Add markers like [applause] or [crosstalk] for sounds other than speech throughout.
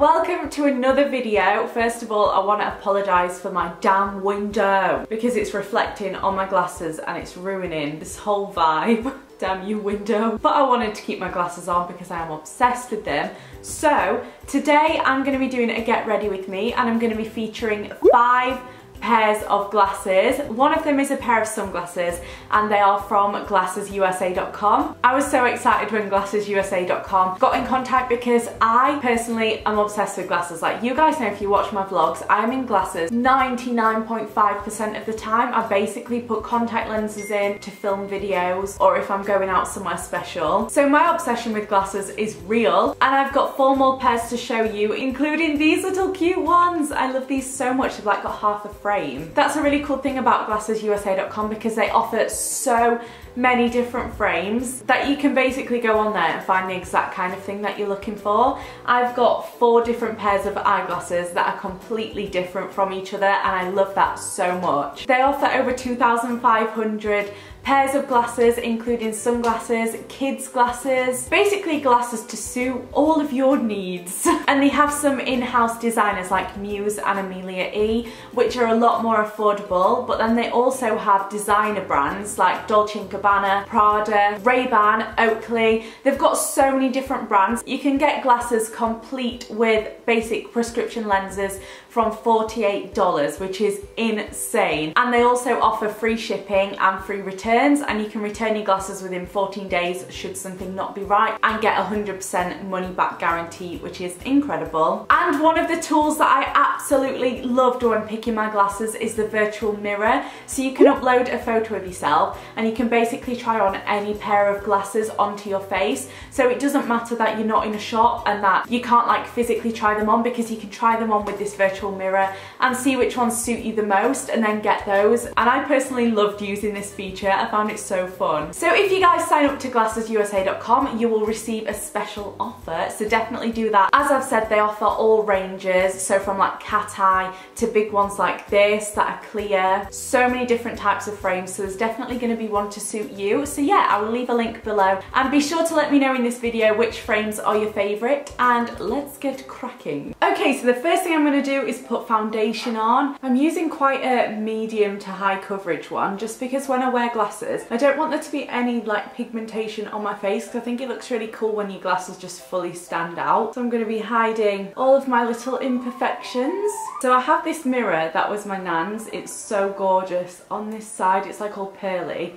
Welcome to another video. First of all, I want to apologise for my damn window because it's reflecting on my glasses and it's ruining this whole vibe. [laughs] damn you window. But I wanted to keep my glasses on because I am obsessed with them. So today I'm going to be doing a get ready with me and I'm going to be featuring five pairs of glasses. One of them is a pair of sunglasses and they are from glassesusa.com. I was so excited when glassesusa.com got in contact because I personally am obsessed with glasses. Like you guys know if you watch my vlogs, I am in glasses 99.5% of the time. I basically put contact lenses in to film videos or if I'm going out somewhere special. So my obsession with glasses is real and I've got four more pairs to show you including these little cute ones. I love these so much. They've like got half a frame frame. That's a really cool thing about glassesusa.com because they offer so many different frames that you can basically go on there and find the exact kind of thing that you're looking for. I've got four different pairs of eyeglasses that are completely different from each other and I love that so much. They offer over 2,500 pairs of glasses including sunglasses, kids glasses, basically glasses to suit all of your needs. [laughs] And they have some in-house designers like Muse and Amelia E which are a lot more affordable but then they also have designer brands like Dolce & Gabbana, Prada, Ray-Ban, Oakley. They've got so many different brands. You can get glasses complete with basic prescription lenses from $48 which is insane and they also offer free shipping and free returns and you can return your glasses within 14 days should something not be right and get 100% money back guarantee which is incredible. And one of the tools that I absolutely loved when picking my glasses is the virtual mirror. So you can upload a photo of yourself and you can basically try on any pair of glasses onto your face. So it doesn't matter that you're not in a shop and that you can't like physically try them on because you can try them on with this virtual mirror and see which ones suit you the most and then get those. And I personally loved using this feature. I found it so fun. So if you guys sign up to glassesusa.com, you will receive a special offer. So definitely do that. As I've said, they offer all ranges. So from like cat eye to big ones like this that are clear. So many different types of frames. So there's definitely going to be one to suit you. So yeah, I will leave a link below. And be sure to let me know in this video which frames are your favorite. And let's get cracking. Okay, so the first thing I'm going to do is put foundation on. I'm using quite a medium to high coverage one just because when I wear glasses. I don't want there to be any like pigmentation on my face because I think it looks really cool when your glasses just fully stand out. So I'm going to be hiding all of my little imperfections. So I have this mirror that was my nan's. It's so gorgeous. On this side it's like all pearly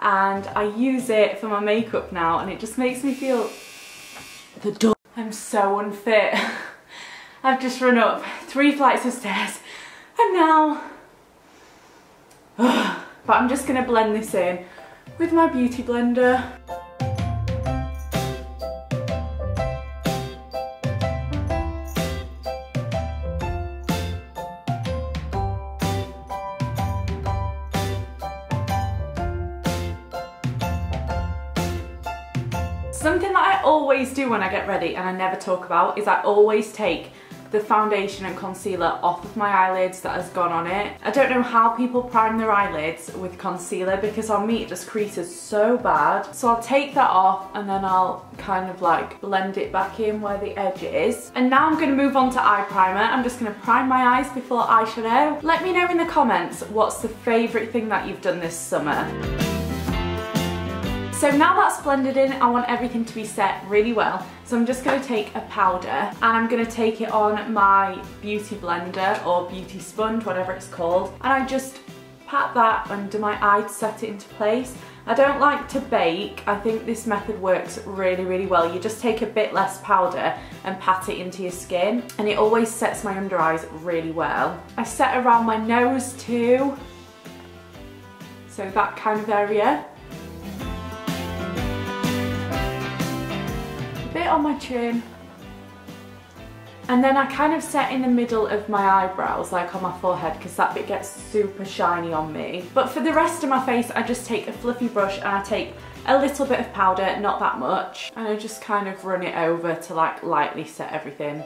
and I use it for my makeup now and it just makes me feel the door. I'm so unfit. [laughs] I've just run up three flights of stairs and now [sighs] but I'm just to blend this in with my beauty blender. Something that I always do when I get ready and I never talk about is I always take the foundation and concealer off of my eyelids that has gone on it. I don't know how people prime their eyelids with concealer because on me it just creases so bad. So I'll take that off and then I'll kind of like blend it back in where the edge is. And now I'm going to move on to eye primer. I'm just going to prime my eyes before eyeshadow. Let me know in the comments what's the favourite thing that you've done this summer. So now that's blended in, I want everything to be set really well. So I'm just gonna take a powder and I'm gonna take it on my beauty blender or beauty sponge, whatever it's called. And I just pat that under my eye to set it into place. I don't like to bake. I think this method works really, really well. You just take a bit less powder and pat it into your skin and it always sets my under eyes really well. I set around my nose too. So that kind of area. On my chin and then I kind of set in the middle of my eyebrows, like on my forehead, because that bit gets super shiny on me. But for the rest of my face, I just take a fluffy brush and I take a little bit of powder, not that much, and I just kind of run it over to like lightly set everything.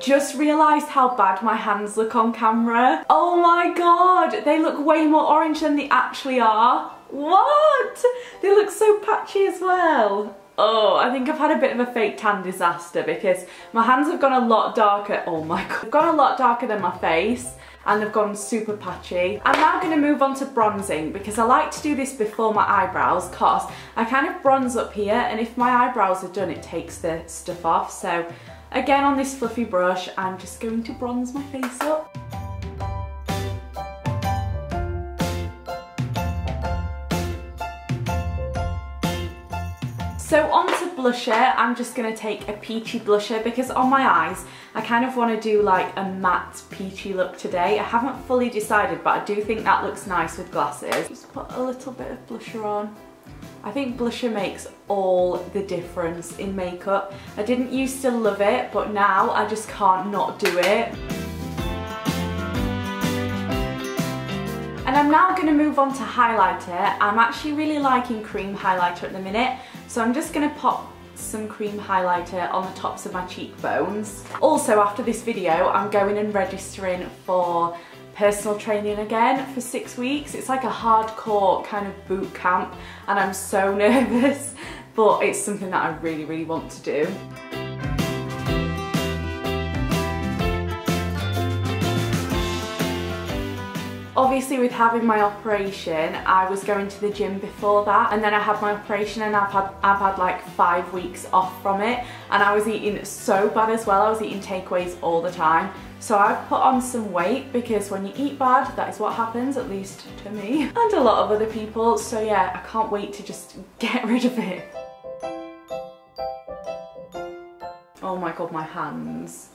Just realised how bad my hands look on camera. Oh my god, they look way more orange than they actually are. What? They look so patchy as well. Oh, I think I've had a bit of a fake tan disaster because my hands have gone a lot darker. Oh my god. They've gone a lot darker than my face and they've gone super patchy. I'm now going to move on to bronzing because I like to do this before my eyebrows because I kind of bronze up here and if my eyebrows are done it takes the stuff off. So again on this fluffy brush I'm just going to bronze my face up. So on to blusher, I'm just going to take a peachy blusher because on my eyes I kind of want to do like a matte peachy look today. I haven't fully decided but I do think that looks nice with glasses. Just put a little bit of blusher on. I think blusher makes all the difference in makeup. I didn't used to love it but now I just can't not do it. And I'm now going to move on to highlighter. I'm actually really liking cream highlighter at the minute. So I'm just going to pop some cream highlighter on the tops of my cheekbones. Also after this video I'm going and registering for personal training again for six weeks. It's like a hardcore kind of boot camp and I'm so [laughs] nervous but it's something that I really really want to do. Obviously with having my operation, I was going to the gym before that and then I had my operation and I've had, I've had like five weeks off from it and I was eating so bad as well. I was eating takeaways all the time. So I've put on some weight because when you eat bad, that is what happens, at least to me [laughs] and a lot of other people. So yeah, I can't wait to just [laughs] get rid of it. Oh my god, my hands.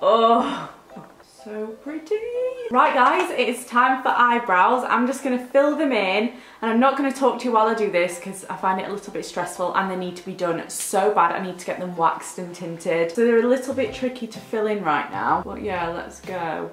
Oh so pretty. Right guys, it's time for eyebrows. I'm just gonna fill them in and I'm not gonna talk to you while I do this because I find it a little bit stressful and they need to be done so bad. I need to get them waxed and tinted. So they're a little bit tricky to fill in right now. But yeah, let's go.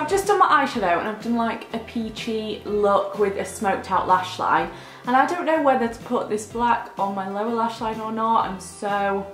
I've just done my eyeshadow and I've done like a peachy look with a smoked out lash line. And I don't know whether to put this black on my lower lash line or not. I'm so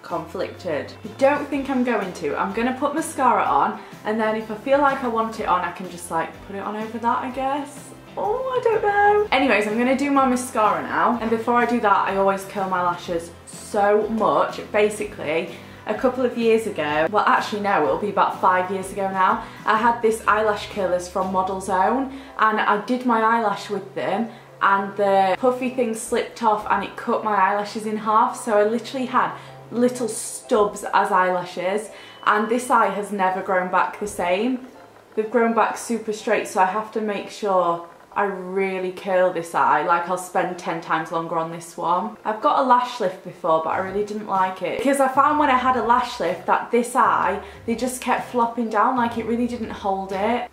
conflicted. I don't think I'm going to. I'm going to put mascara on and then if I feel like I want it on, I can just like put it on over that, I guess. Oh, I don't know. Anyways, I'm going to do my mascara now. And before I do that, I always curl my lashes so much. Basically, a couple of years ago, well actually no, it'll be about five years ago now, I had this eyelash curlers from Models Own and I did my eyelash with them and the puffy thing slipped off and it cut my eyelashes in half. So I literally had little stubs as eyelashes and this eye has never grown back the same. They've grown back super straight so I have to make sure I really curl this eye, like I'll spend 10 times longer on this one. I've got a lash lift before, but I really didn't like it. Because I found when I had a lash lift that this eye, they just kept flopping down, like it really didn't hold it.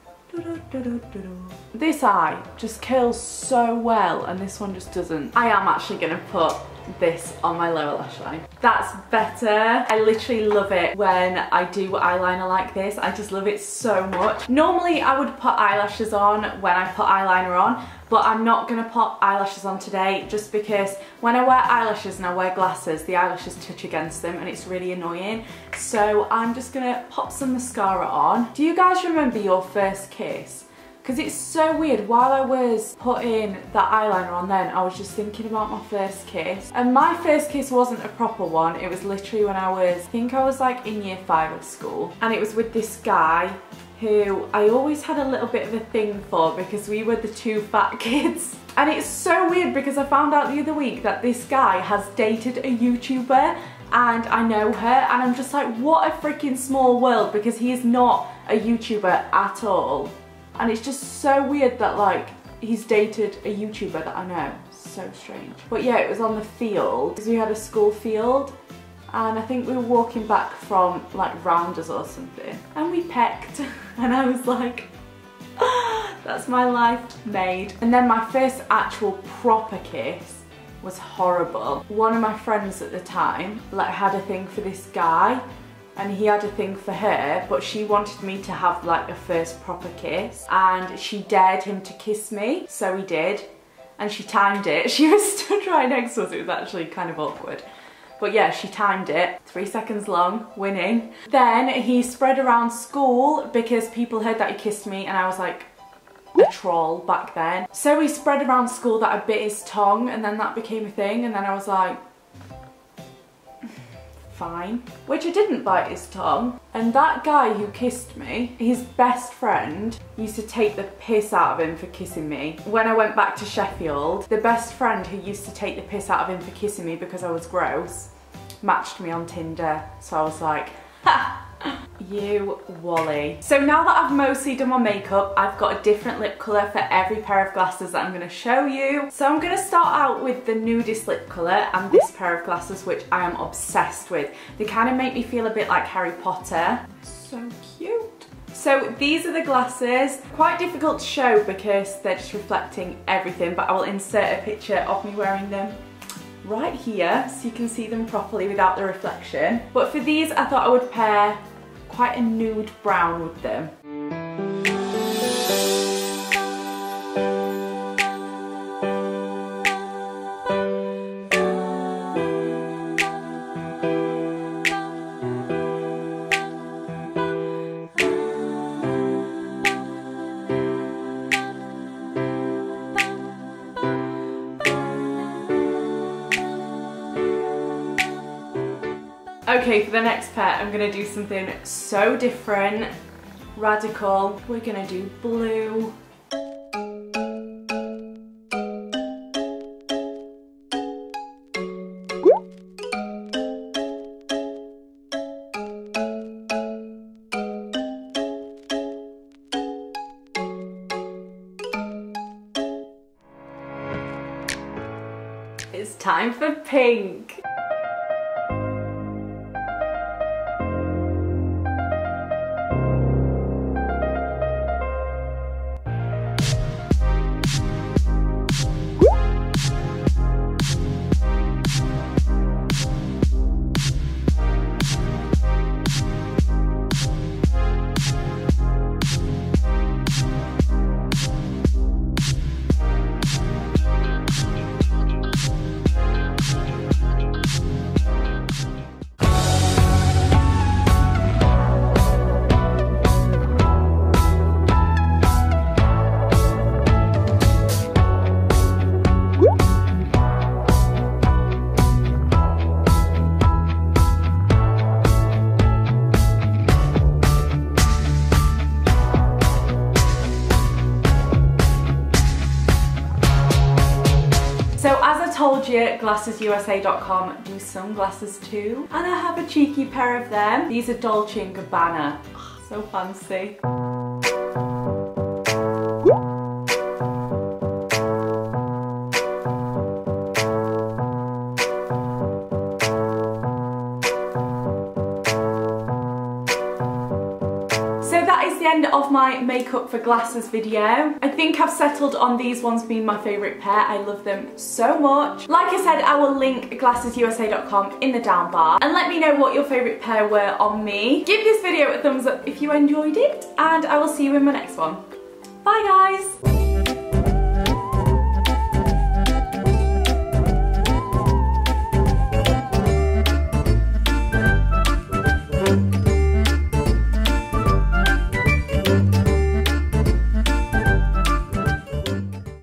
This eye just curls so well and this one just doesn't. I am actually gonna put this on my lower lash line. That's better. I literally love it when I do eyeliner like this. I just love it so much. Normally I would put eyelashes on when I put eyeliner on, but I'm not gonna put eyelashes on today just because when I wear eyelashes and I wear glasses, the eyelashes touch against them and it's really annoying. So I'm just gonna pop some mascara on. Do you guys remember your first kiss? Because it's so weird while I was putting that eyeliner on then I was just thinking about my first kiss and my first kiss wasn't a proper one it was literally when I was I think I was like in year five of school and it was with this guy who I always had a little bit of a thing for because we were the two fat [laughs] kids. And it's so weird because I found out the other week that this guy has dated a YouTuber and I know her and I'm just like what a freaking small world because he is not a YouTuber at all. And it's just so weird that like he's dated a YouTuber that I know. So strange. But yeah, it was on the field because we had a school field and I think we were walking back from like rounders or something and we pecked [laughs] and I was like [gasps] that's my life made. And then my first actual proper kiss was horrible. One of my friends at the time like had a thing for this guy and he had a thing for her but she wanted me to have like a first proper kiss and she dared him to kiss me so he did and she timed it. [laughs] She was stood right next to us, it was actually kind of awkward. But yeah, she timed it, three seconds long, winning. Then he spread around school because people heard that he kissed me and I was like a troll back then. So he spread around school that I bit his tongue and then that became a thing and then I was like, fine. Which I didn't bite his tongue. And that guy who kissed me, his best friend, used to take the piss out of him for kissing me. When I went back to Sheffield, the best friend who used to take the piss out of him for kissing me because I was gross, matched me on Tinder. So I was like, ha! You Wally. So now that I've mostly done my makeup, I've got a different lip colour for every pair of glasses that I'm going to show you. So I'm going to start out with the nudist lip colour and this pair of glasses which I am obsessed with. They kind of make me feel a bit like Harry Potter. So cute. So these are the glasses. Quite difficult to show because they're just reflecting everything, but I will insert a picture of me wearing them right here so you can see them properly without the reflection. But for these, I thought I would pair quite a nude brown with them. Okay, for the next pair, I'm gonna do something so different, radical. We're gonna do blue. It's time for pink. glassesusa.com do sunglasses too. And I have a cheeky pair of them. These are Dolce & Gabbana. Oh, so fancy. Makeup for glasses video. I think I've settled on these ones being my favourite pair. I love them so much. Like I said, I will link glassesusa.com in the down bar and let me know what your favourite pair were on me. Give this video a thumbs up if you enjoyed it and I will see you in my next one. Bye guys!